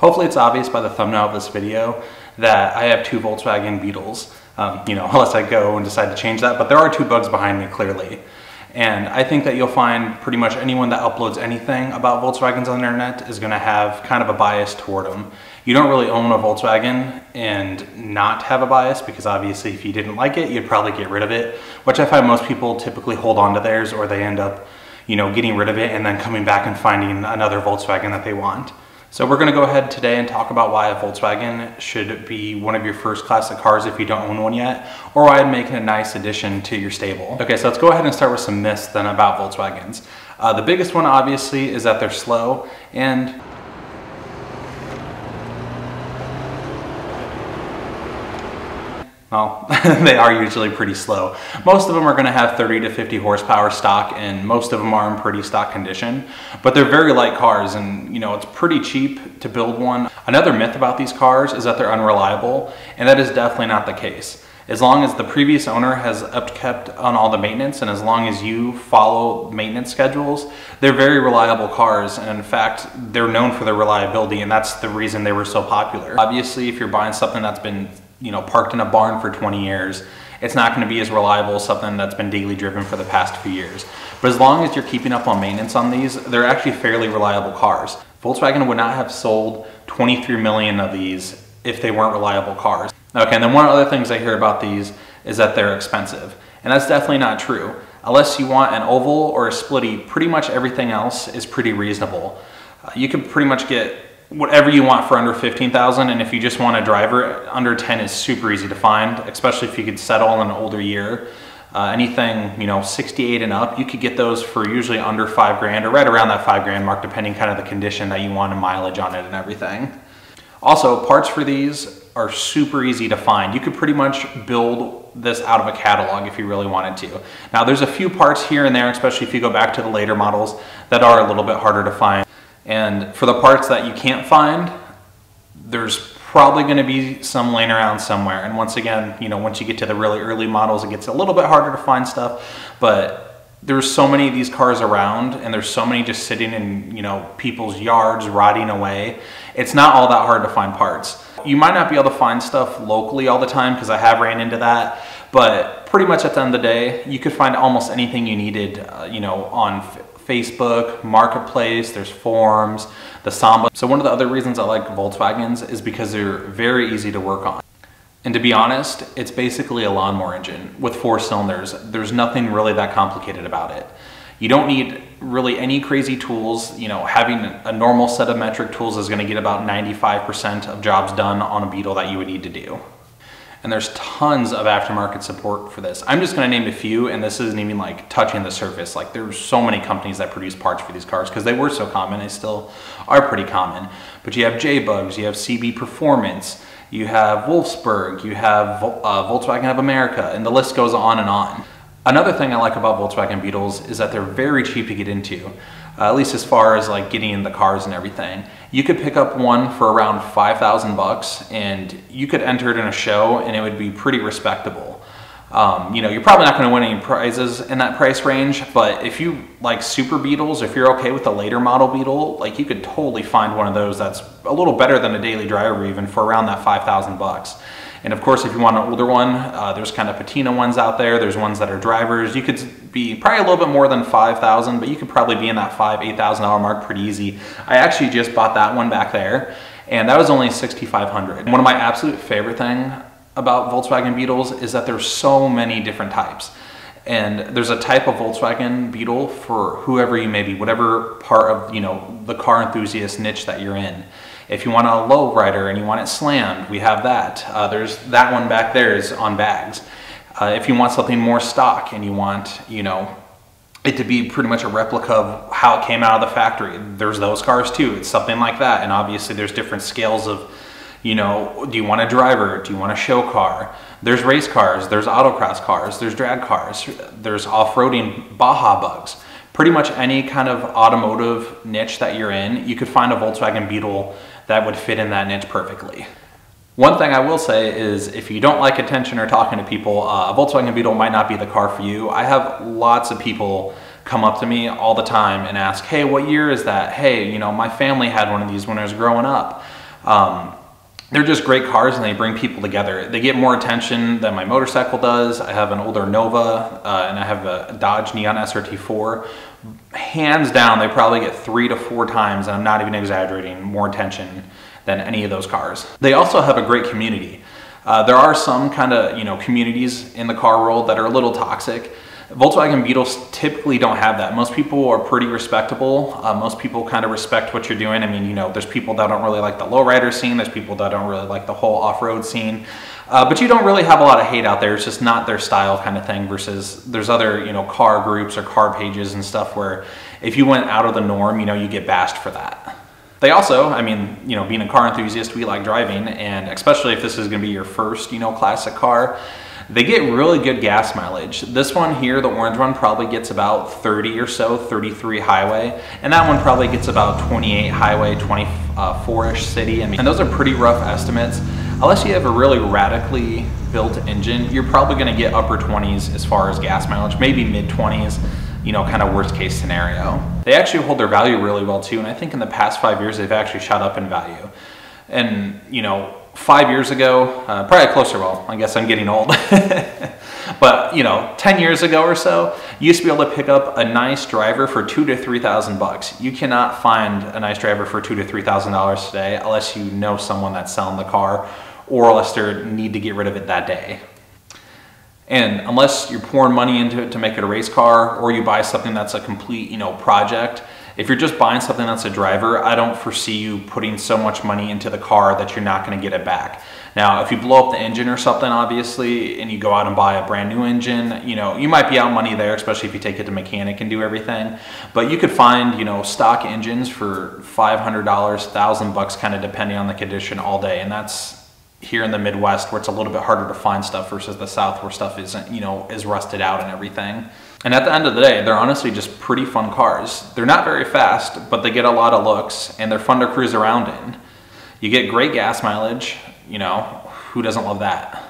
Hopefully it's obvious by the thumbnail of this video that I have two Volkswagen Beetles. Um, you know, unless I go and decide to change that, but there are two bugs behind me clearly. And I think that you'll find pretty much anyone that uploads anything about Volkswagens on the internet is gonna have kind of a bias toward them. You don't really own a Volkswagen and not have a bias because obviously if you didn't like it, you'd probably get rid of it, which I find most people typically hold on to theirs or they end up, you know, getting rid of it and then coming back and finding another Volkswagen that they want. So we're gonna go ahead today and talk about why a Volkswagen should be one of your first classic cars if you don't own one yet, or why I'd make it a nice addition to your stable. Okay, so let's go ahead and start with some myths then about Volkswagens. Uh, the biggest one obviously is that they're slow, and well, they are usually pretty slow. Most of them are gonna have 30 to 50 horsepower stock and most of them are in pretty stock condition, but they're very light cars and you know, it's pretty cheap to build one. Another myth about these cars is that they're unreliable and that is definitely not the case. As long as the previous owner has upkept on all the maintenance and as long as you follow maintenance schedules, they're very reliable cars. And in fact, they're known for their reliability and that's the reason they were so popular. Obviously, if you're buying something that's been you know, parked in a barn for 20 years, it's not going to be as reliable as something that's been daily driven for the past few years. But as long as you're keeping up on maintenance on these, they're actually fairly reliable cars. Volkswagen would not have sold 23 million of these if they weren't reliable cars. Okay, and then one of the other things I hear about these is that they're expensive. And that's definitely not true. Unless you want an oval or a splitty, pretty much everything else is pretty reasonable. Uh, you can pretty much get whatever you want for under 15,000 and if you just want a driver under 10 is super easy to find especially if you could settle in an older year. Uh, anything you know 68 and up you could get those for usually under five grand or right around that five grand mark depending kind of the condition that you want and mileage on it and everything. Also parts for these are super easy to find. You could pretty much build this out of a catalog if you really wanted to. Now there's a few parts here and there especially if you go back to the later models that are a little bit harder to find and for the parts that you can't find, there's probably going to be some laying around somewhere. And once again, you know, once you get to the really early models, it gets a little bit harder to find stuff. But there's so many of these cars around and there's so many just sitting in, you know, people's yards rotting away. It's not all that hard to find parts. You might not be able to find stuff locally all the time because I have ran into that. But pretty much at the end of the day, you could find almost anything you needed, uh, you know, on Facebook, Marketplace, there's forms, the Samba. So one of the other reasons I like Volkswagens is because they're very easy to work on. And to be honest, it's basically a lawnmower engine with four cylinders. There's nothing really that complicated about it. You don't need really any crazy tools. You know, having a normal set of metric tools is gonna get about 95% of jobs done on a Beetle that you would need to do and there's tons of aftermarket support for this. I'm just gonna name a few, and this isn't even like touching the surface. Like there's so many companies that produce parts for these cars because they were so common, they still are pretty common. But you have J-Bugs, you have CB Performance, you have Wolfsburg, you have uh, Volkswagen of America, and the list goes on and on. Another thing I like about Volkswagen Beetles is that they're very cheap to get into, uh, at least as far as like getting in the cars and everything. You could pick up one for around 5,000 bucks and you could enter it in a show and it would be pretty respectable. Um, you know, you're probably not going to win any prizes in that price range, but if you like super Beetles, if you're okay with the later model Beetle, like you could totally find one of those that's a little better than a daily driver even for around that 5,000 bucks. And of course, if you want an older one, uh, there's kind of patina ones out there. There's ones that are drivers. You could be probably a little bit more than 5,000, but you could probably be in that five, $8,000 mark pretty easy. I actually just bought that one back there and that was only 6,500. One of my absolute favorite thing about Volkswagen Beetles is that there's so many different types. And there's a type of Volkswagen Beetle for whoever you may be, whatever part of, you know, the car enthusiast niche that you're in. If you want a low rider and you want it slammed, we have that. Uh, there's that one back there is on bags. Uh, if you want something more stock and you want, you know, it to be pretty much a replica of how it came out of the factory, there's those cars too. It's something like that. And obviously there's different scales of, you know, do you want a driver? Do you want a show car? There's race cars, there's autocross cars, there's drag cars, there's off-roading Baja bugs. Pretty much any kind of automotive niche that you're in, you could find a Volkswagen Beetle that would fit in that niche perfectly. One thing I will say is if you don't like attention or talking to people, uh, a Volkswagen Beetle might not be the car for you. I have lots of people come up to me all the time and ask, hey, what year is that? Hey, you know, my family had one of these when I was growing up. Um, they're just great cars and they bring people together. They get more attention than my motorcycle does. I have an older Nova uh, and I have a Dodge Neon SRT4. Hands down, they probably get three to four times, and I'm not even exaggerating, more attention than any of those cars. They also have a great community. Uh, there are some kind of you know communities in the car world that are a little toxic. Volkswagen Beetles typically don't have that. Most people are pretty respectable. Uh, most people kind of respect what you're doing. I mean, you know, there's people that don't really like the lowrider scene. There's people that don't really like the whole off-road scene. Uh, but you don't really have a lot of hate out there. It's just not their style kind of thing versus there's other, you know, car groups or car pages and stuff where if you went out of the norm, you know, you get bashed for that. They also, I mean, you know, being a car enthusiast, we like driving, and especially if this is going to be your first, you know, classic car, they get really good gas mileage. This one here, the orange one, probably gets about 30 or so, 33 highway, and that one probably gets about 28 highway, 24-ish city. I mean, and those are pretty rough estimates. Unless you have a really radically built engine, you're probably going to get upper 20s as far as gas mileage, maybe mid 20s you know, kind of worst case scenario. They actually hold their value really well too, and I think in the past five years they've actually shot up in value. And you know, five years ago, uh, probably closer. Well, I guess I'm getting old. but you know, 10 years ago or so, you used to be able to pick up a nice driver for two to three thousand bucks. You cannot find a nice driver for two to three thousand dollars today unless you know someone that's selling the car or unless they need to get rid of it that day. And unless you're pouring money into it to make it a race car or you buy something that's a complete, you know, project, if you're just buying something that's a driver, I don't foresee you putting so much money into the car that you're not going to get it back. Now, if you blow up the engine or something, obviously, and you go out and buy a brand new engine, you know, you might be out money there, especially if you take it to mechanic and do everything. But you could find, you know, stock engines for $500, 1000 bucks kind of depending on the condition all day. And that's here in the Midwest where it's a little bit harder to find stuff versus the South where stuff isn't, you know, is rusted out and everything. And at the end of the day, they're honestly just pretty fun cars. They're not very fast, but they get a lot of looks and they're fun to cruise around in. You get great gas mileage, you know, who doesn't love that?